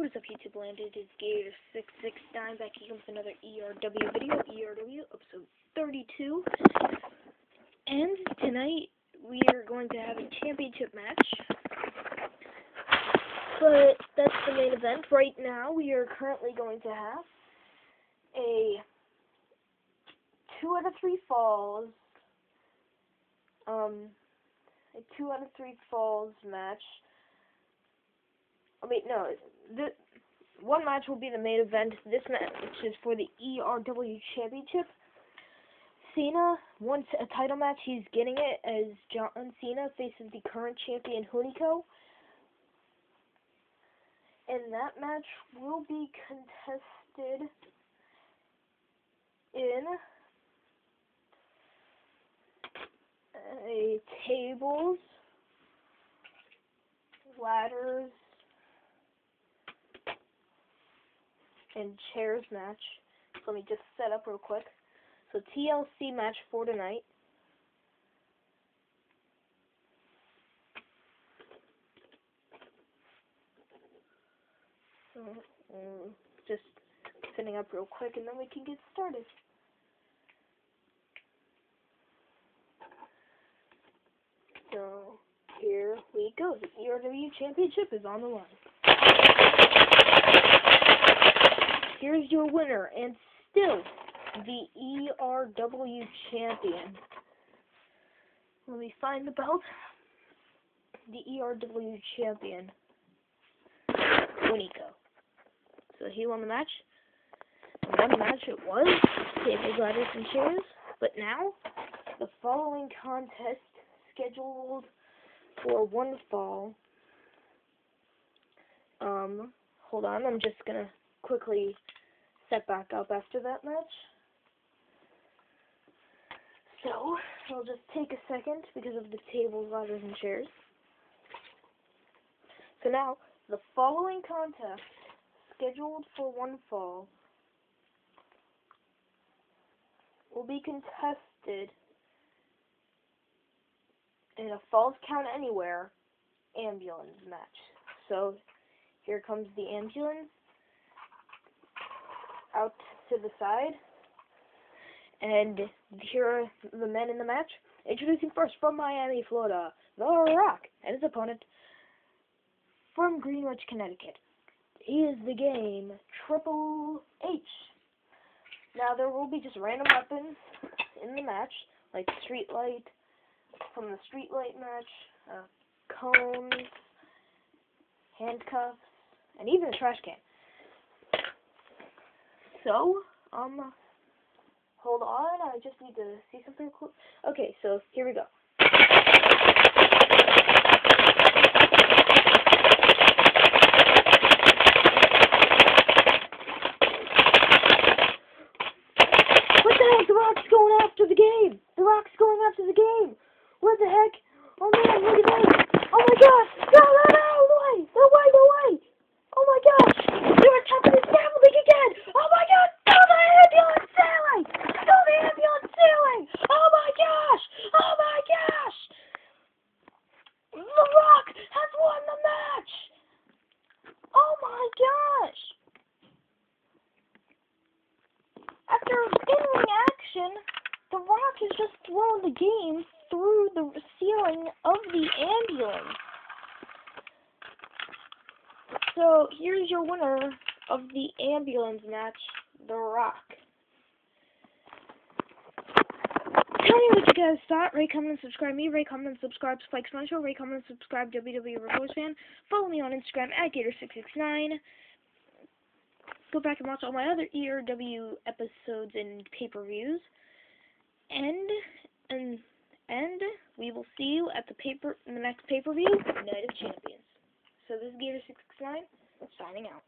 What is up YouTube land? It is Gator669 back here with another ERW video, ERW episode 32. And tonight we are going to have a championship match. But that's the main event. Right now we are currently going to have a two out of three falls um a two out of three falls match. I mean, no, the one match will be the main event. This match is for the ERW Championship. Cena wants a title match. He's getting it as John Cena faces the current champion Hunico. And that match will be contested in a tables, ladders, and chairs match. So let me just set up real quick. So TLC match for tonight. So, um, just setting up real quick and then we can get started. So here we go. The ERW Championship is on the line. Here's your winner, and still the ERW champion. Let me find the belt. The ERW champion, Hunico. So he won the match. One match it was, tables, ladders, and chairs. But now, the following contest scheduled for one fall. Um, hold on, I'm just gonna quickly set back up after that match. So, I'll just take a second because of the tables, ladders, and chairs. So now, the following contest, scheduled for one fall, will be contested in a Falls Count Anywhere ambulance match. So, here comes the ambulance out to the side. And here are the men in the match. Introducing first from Miami, Florida, The Rock, and his opponent from Greenwich, Connecticut. He is the game Triple H. Now there will be just random weapons in the match, like street light from the street light match, uh, cones, handcuffs, and even a trash can. So, um, hold on, I just need to see something cool. Okay, so here we go. What the heck? The Rock's going after the game! The Rock's going after the game! What the heck? Oh man, look at that! Oh my gosh! No, no, no! No way! No way, no way! Oh my gosh! The scaffolding again! Oh my god! No, the ambulance sailing! No, the ambulance sailing! Oh my gosh! Oh my gosh! The Rock has won the match! Oh my gosh! After in-ring action, The Rock has just thrown the game through the ceiling of the ambulance. So here's your winner of the ambulance match, The Rock. Tell me what you guys thought. Rate, comment, and subscribe me. Rate, comment, and subscribe Spike's Fun Show. Rate, comment, and subscribe WWE Reports Fan. Follow me on Instagram at Gator669. Go back and watch all my other ERW episodes and pay-per-views. And and and we will see you at the paper the next pay-per-view, Night of Champions. So this is Gator669 signing out.